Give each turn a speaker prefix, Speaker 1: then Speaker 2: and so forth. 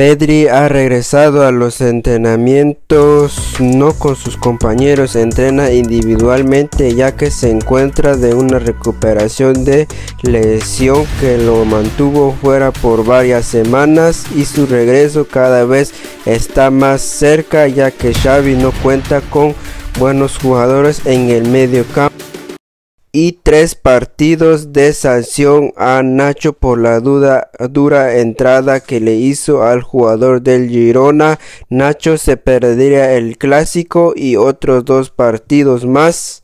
Speaker 1: Pedri ha regresado a los entrenamientos no con sus compañeros, entrena individualmente ya que se encuentra de una recuperación de lesión que lo mantuvo fuera por varias semanas y su regreso cada vez está más cerca ya que Xavi no cuenta con buenos jugadores en el medio campo y tres partidos de sanción a Nacho por la dura entrada que le hizo al jugador del Girona. Nacho se perdería el clásico y otros dos partidos más.